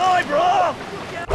die, bro!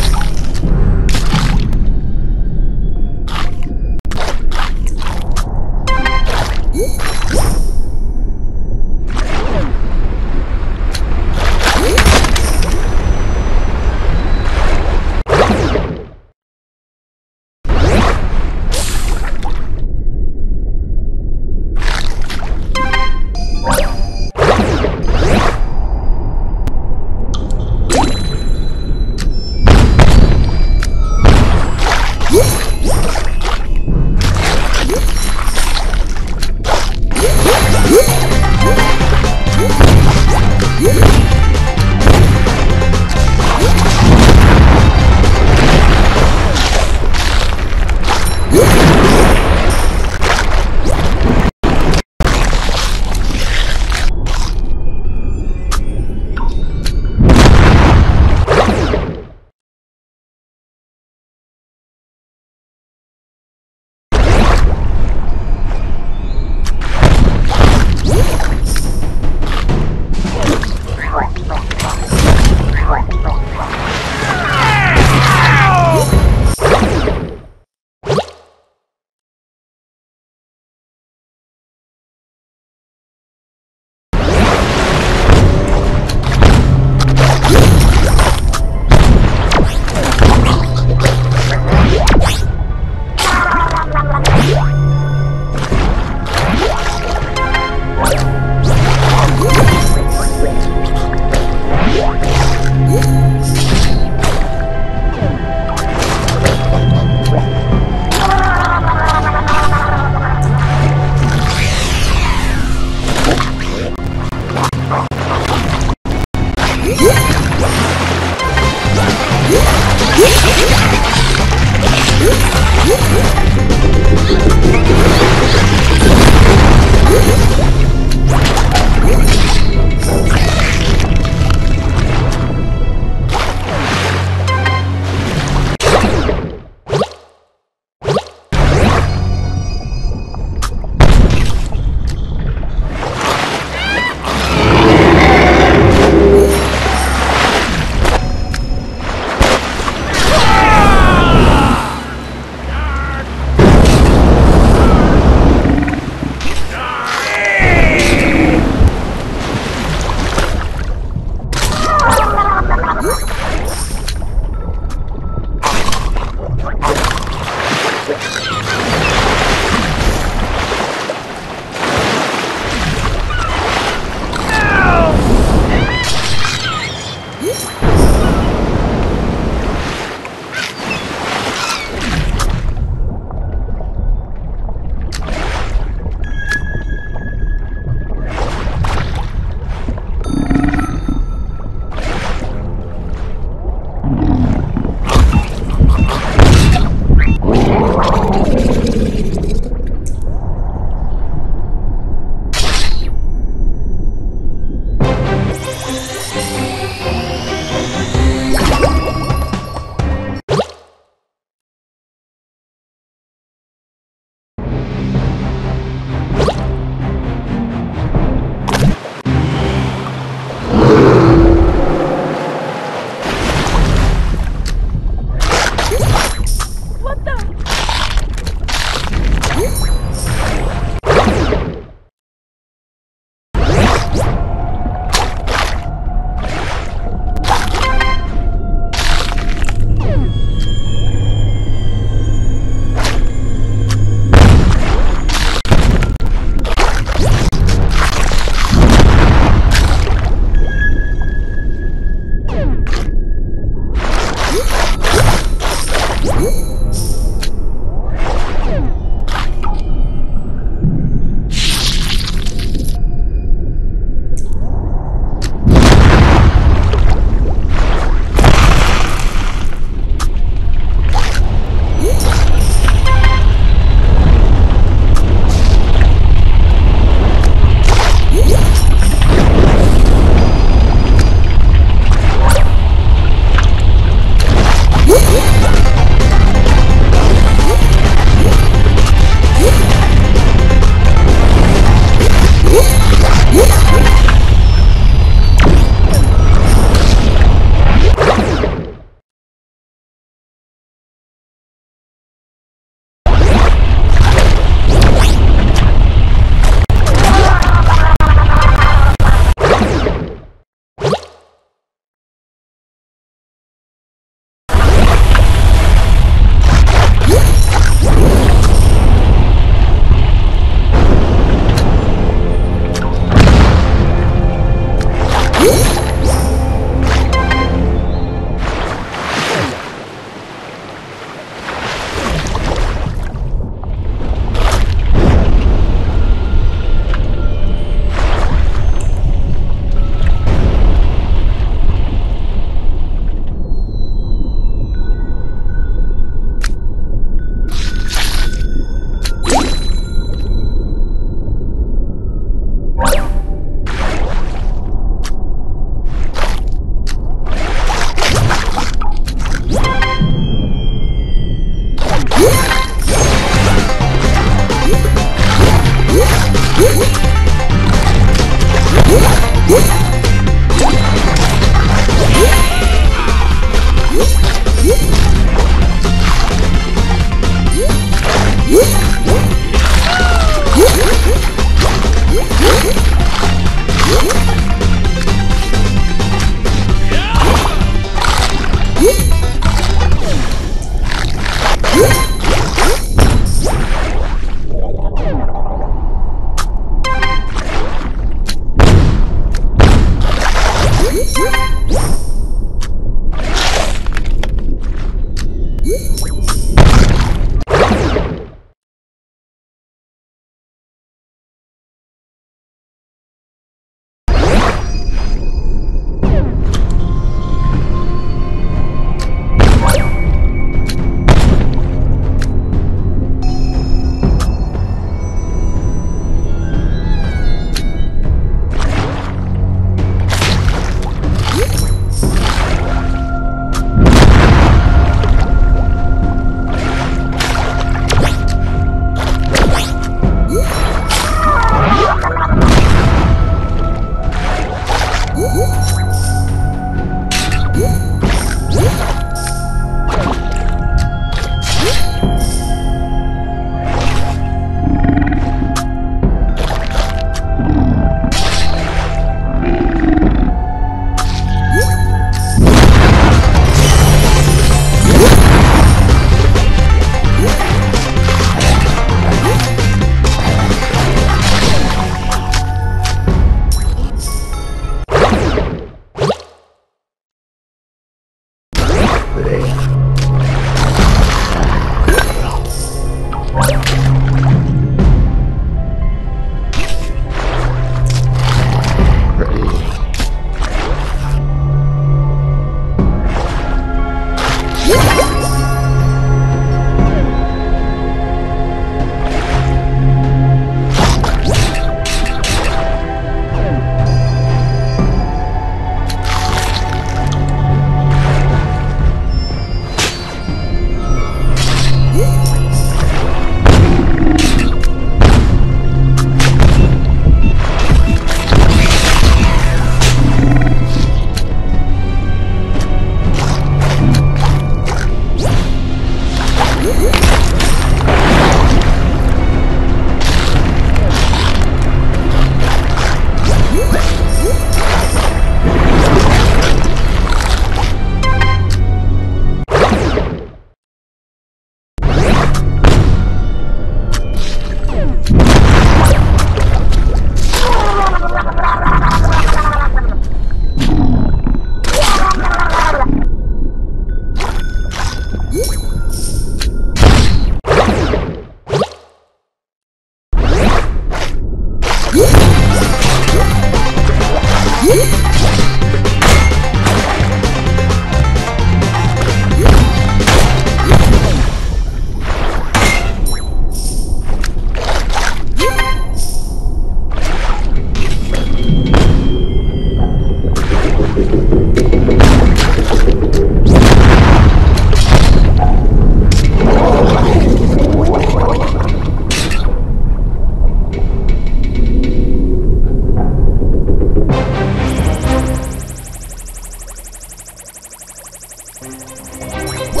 Música